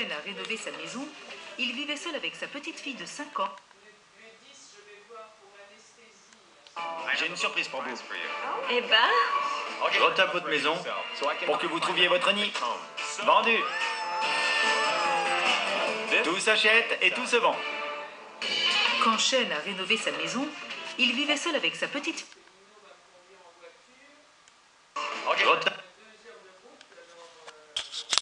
peine à rénover sa maison, il vivait seul avec sa petite fille de 5 ans. Ah, j'ai une surprise pour vous. Eh ben Je retape votre maison pour que vous trouviez votre nid. Vendu Tout s'achète et tout se vend. Quand Shane a rénové sa maison, il vivait seul avec sa petite fille.